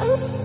Oop!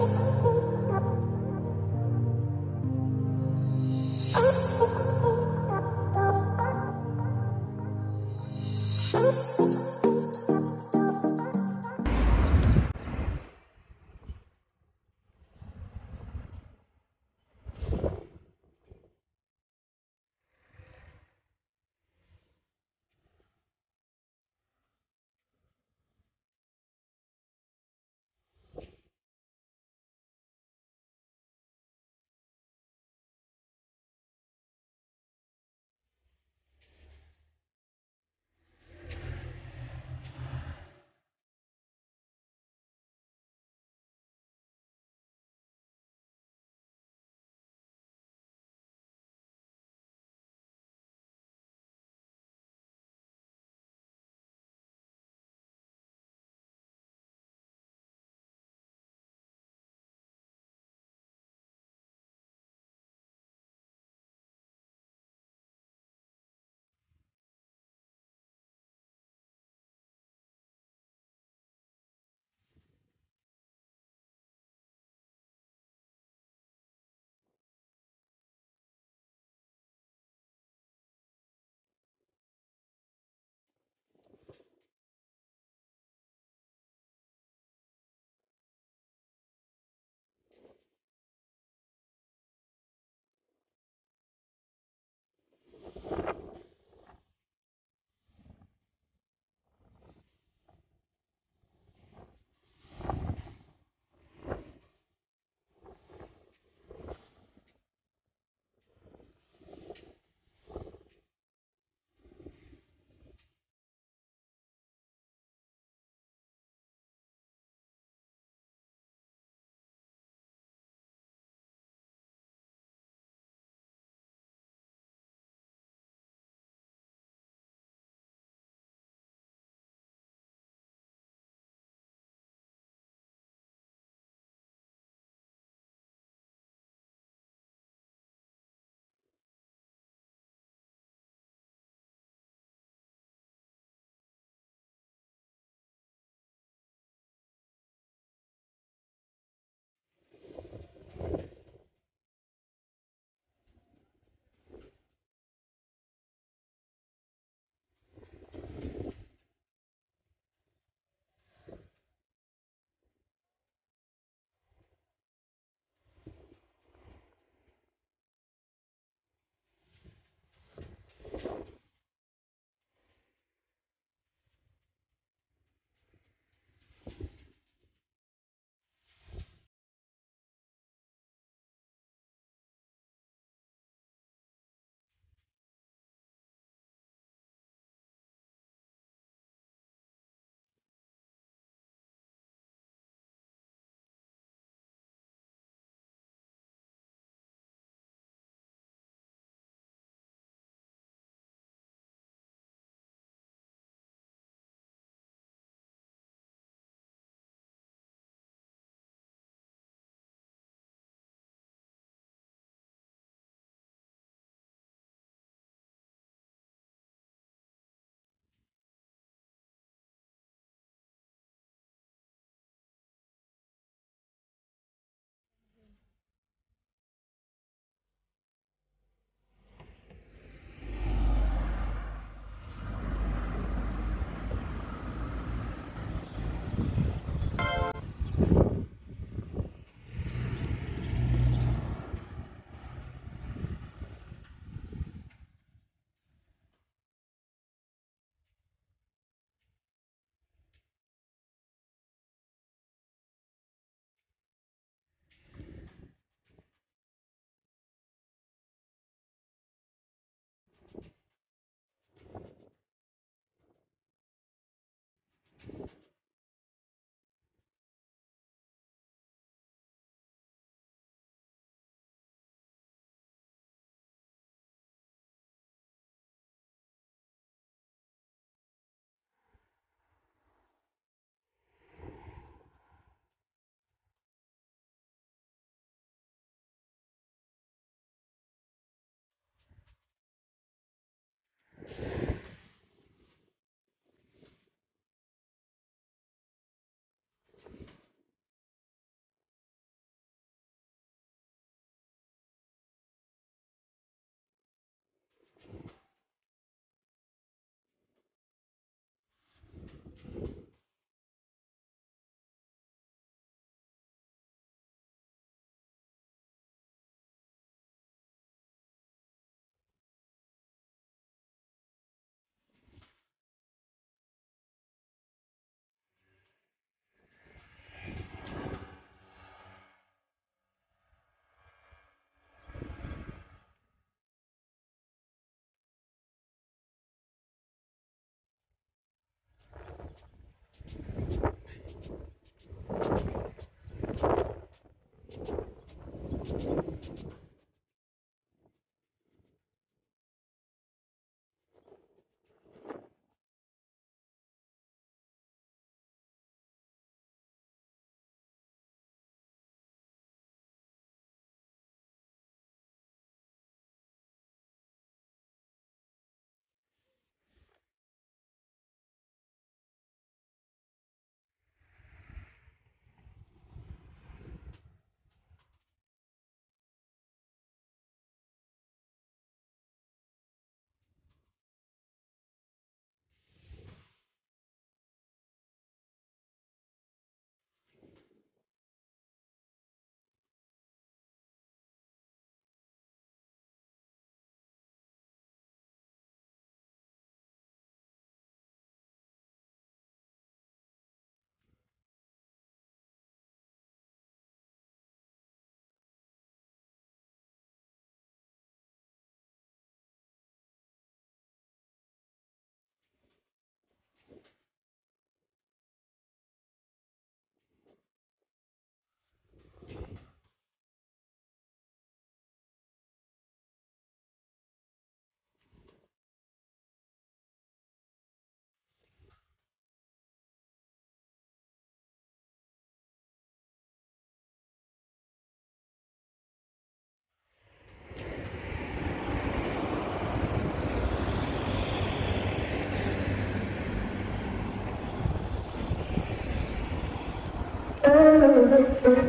Thank you.